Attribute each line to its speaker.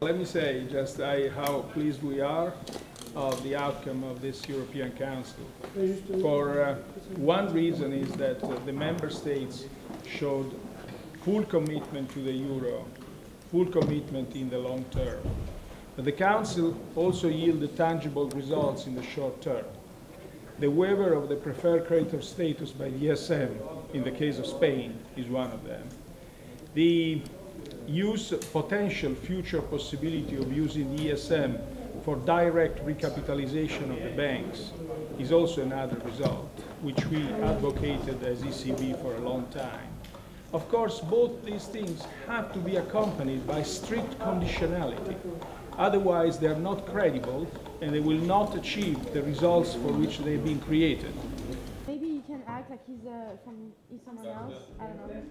Speaker 1: Let me say just I, how pleased we are of the outcome of this European Council. For uh, one reason is that uh, the member states showed full commitment to the euro, full commitment in the long term. But the Council also yielded tangible results in the short term. The waiver of the preferred creditor status by the ESM, in the case of Spain, is one of them. The use potential future possibility of using the ESM for direct recapitalization of the banks is also another result, which we advocated as ECB for a long time. Of course, both these things have to be accompanied by strict conditionality. Otherwise, they are not credible and they will not achieve the results for which they've been created.
Speaker 2: Maybe you can act like he's uh, he's someone else. I don't know.